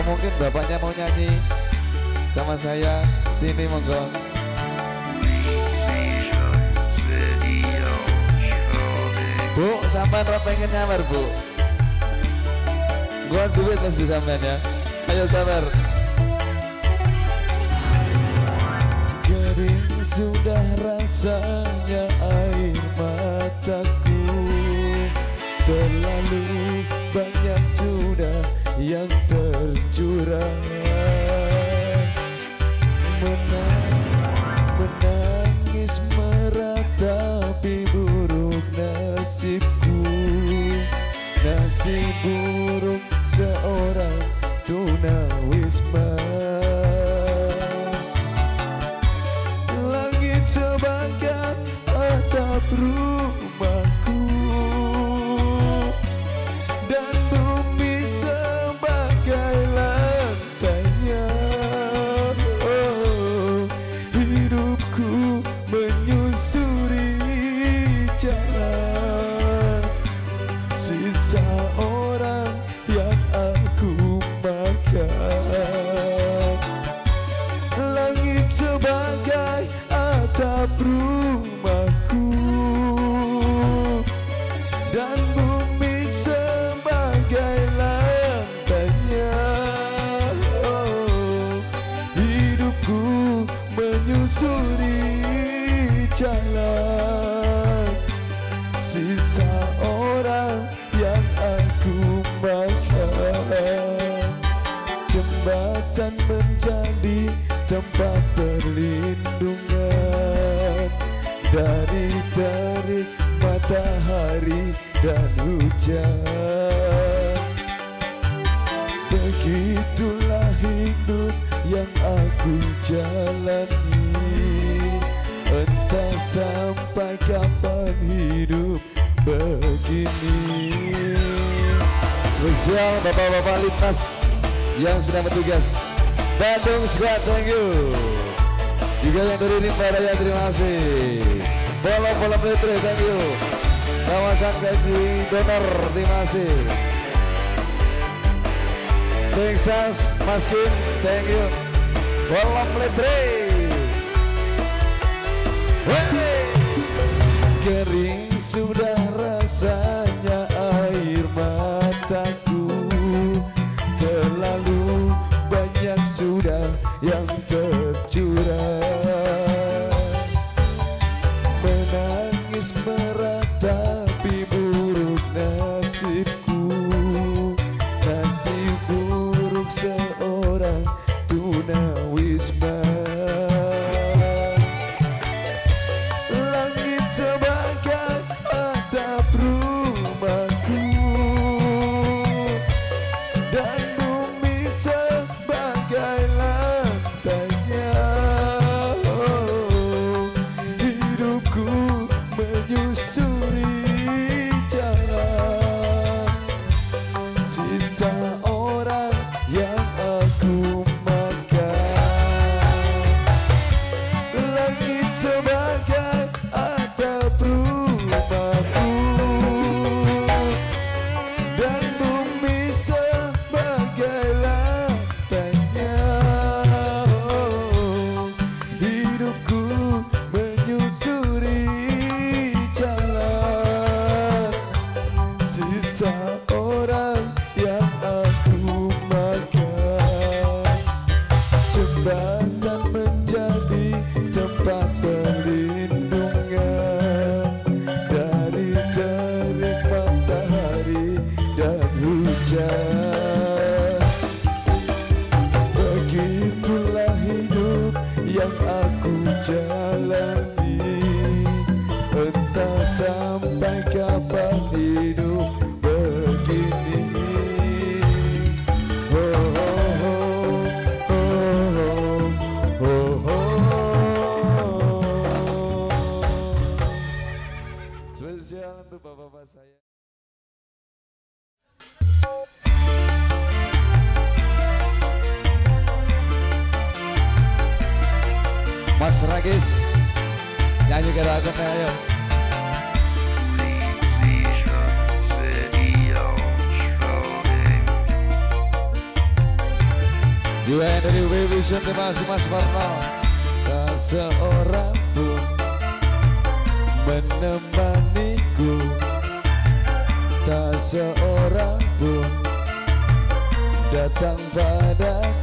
Atau mungkin bapaknya mau nyanyi sama saya. Sini monggo. Bu, sampai pengen nyamar bu. Gua duit kasih sampean ya. Ayo sabar. Kering sudah rasanya air mataku Nasib buruk seorang tunawisma menyusuri jalan. Sisa orang yang aku makan. Jembatan menjadi tempat perlindungan. Dari terik matahari dan hujan. Begitulah hidup yang aku jalani kapan hidup begini. Spesial bapak-bapak lintas yang sedang bertugas. Bandung Squad, thank you. Juga yang dari Rimba Raya, terima kasih. Polo-polo Metre, thank you. Kawasan Gaji Donor, terima kasih. Texas Maskin, thank you. Polo Metre Wey! Mas Ragis Nyanyi ke aku ayo. Juga yang dari Vision terima kasih Mas Parno. Tak seorang pun menemaniku. Tak seorang pun datang padaku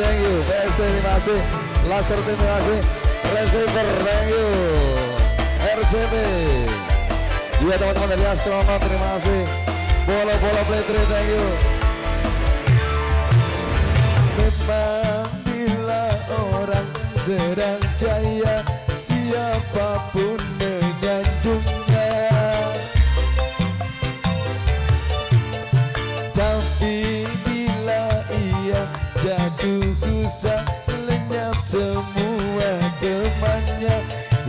thank you PST terima kasih. Laser terima kasih. Reservoir thank you RCB juga teman-teman dari Astronaut terima kasih. Bola-bola play thank you. Memang bila orang sedang jaya Siapa pun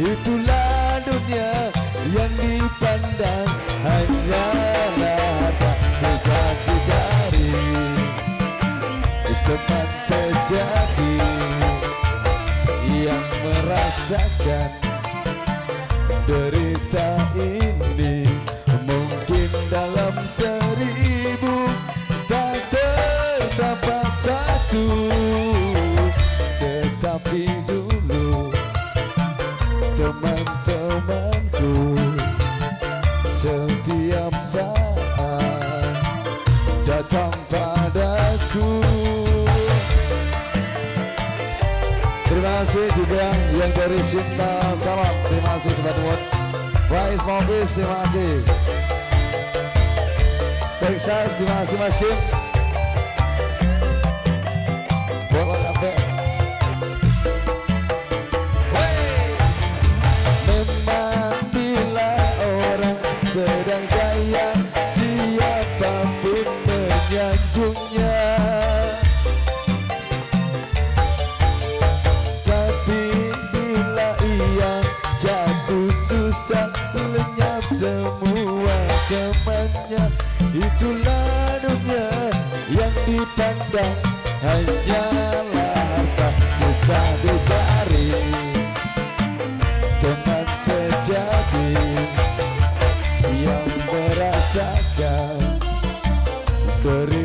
Itulah dunia yang dipandang Hanyalah tak sejati dari teman sejati yang merasakan yang dari Sinta. Salam Terima kasih Sobat Wood Wais Mobis terima kasih. Texas terima kasih Mas Kim. Bola kafe Memang bila orang sedang jaya Siapa pun menyanjungnya temannya Itulah dunia yang dipandang Hanyalah harta susah dicari Teman sejati yang merasakan Beri